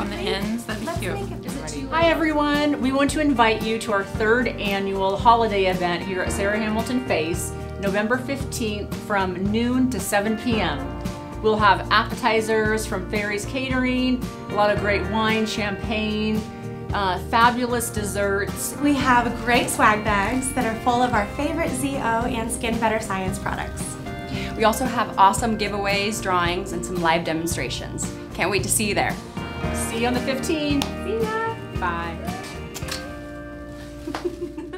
on the ends. That'd be cute. Hi everyone! We want to invite you to our third annual holiday event here at Sarah Hamilton Face, November 15th from noon to 7 p.m. We'll have appetizers from Fairies Catering, a lot of great wine, champagne, uh, fabulous desserts. We have great swag bags that are full of our favorite ZO and Skin Better Science products. We also have awesome giveaways, drawings, and some live demonstrations. Can't wait to see you there. See you on the 15th. See ya. Bye.